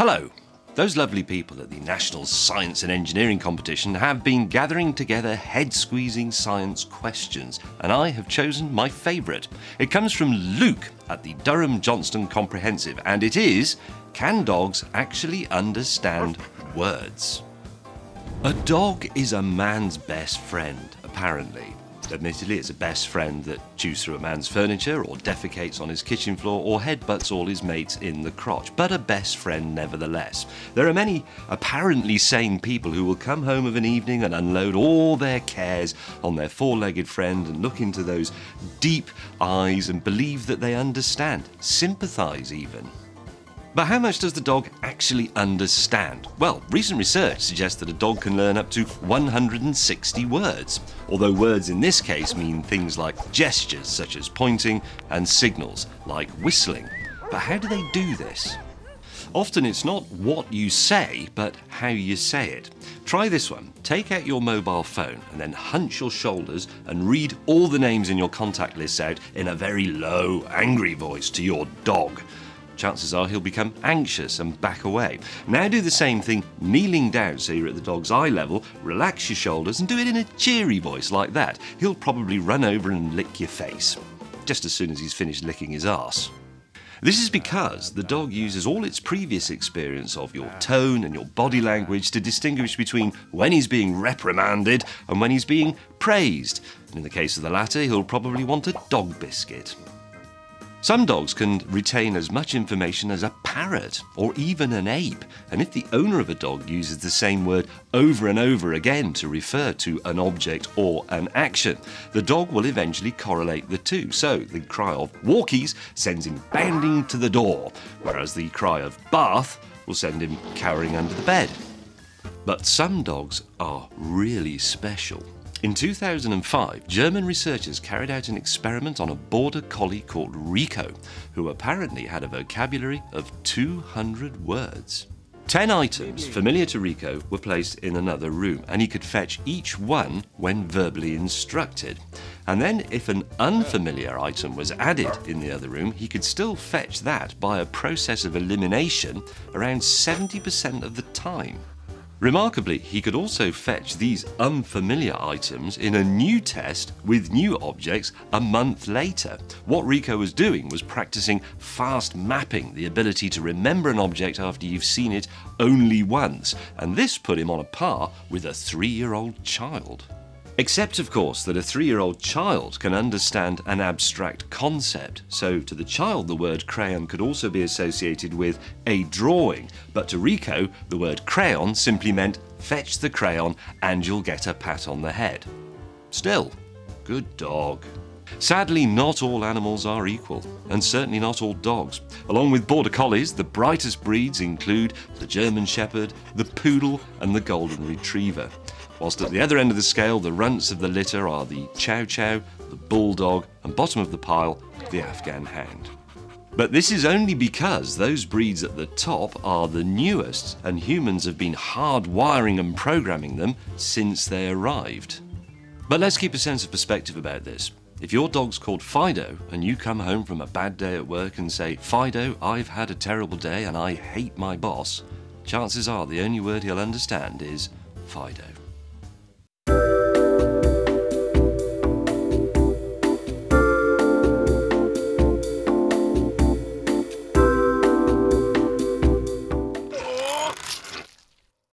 Hello. Those lovely people at the National Science and Engineering Competition have been gathering together head squeezing science questions, and I have chosen my favourite. It comes from Luke at the Durham Johnston Comprehensive, and it is Can dogs actually understand words? A dog is a man's best friend, apparently. Admittedly, it's a best friend that chews through a man's furniture or defecates on his kitchen floor or headbutts all his mates in the crotch, but a best friend nevertheless. There are many apparently sane people who will come home of an evening and unload all their cares on their four legged friend and look into those deep eyes and believe that they understand, sympathise even. But how much does the dog actually understand? Well, recent research suggests that a dog can learn up to 160 words, although words in this case mean things like gestures such as pointing and signals like whistling. But how do they do this? Often it's not what you say, but how you say it. Try this one. Take out your mobile phone and then hunch your shoulders and read all the names in your contact list out in a very low, angry voice to your dog chances are he'll become anxious and back away. Now do the same thing kneeling down so you're at the dog's eye level, relax your shoulders and do it in a cheery voice like that. He'll probably run over and lick your face, just as soon as he's finished licking his arse. This is because the dog uses all its previous experience of your tone and your body language to distinguish between when he's being reprimanded and when he's being praised. And in the case of the latter, he'll probably want a dog biscuit. Some dogs can retain as much information as a parrot or even an ape, and if the owner of a dog uses the same word over and over again to refer to an object or an action, the dog will eventually correlate the two. So the cry of walkies sends him bounding to the door, whereas the cry of bath will send him cowering under the bed. But some dogs are really special. In 2005, German researchers carried out an experiment on a border collie called Rico, who apparently had a vocabulary of 200 words. Ten items familiar to Rico were placed in another room, and he could fetch each one when verbally instructed. And then, if an unfamiliar item was added in the other room, he could still fetch that by a process of elimination around 70% of the time. Remarkably, he could also fetch these unfamiliar items in a new test with new objects a month later. What Rico was doing was practicing fast mapping, the ability to remember an object after you've seen it only once, and this put him on a par with a three year old child. Except, of course, that a three year old child can understand an abstract concept. So, to the child, the word crayon could also be associated with a drawing. But to Rico, the word crayon simply meant fetch the crayon and you'll get a pat on the head. Still, good dog. Sadly, not all animals are equal, and certainly not all dogs. Along with Border Collies, the brightest breeds include the German Shepherd, the Poodle, and the Golden Retriever whilst at the other end of the scale, the runts of the litter are the Chow Chow, the Bulldog, and bottom of the pile, the Afghan Hound. But this is only because those breeds at the top are the newest, and humans have been hardwiring and programming them since they arrived. But let's keep a sense of perspective about this. If your dog's called Fido and you come home from a bad day at work and say, Fido, I've had a terrible day and I hate my boss, chances are the only word he'll understand is Fido.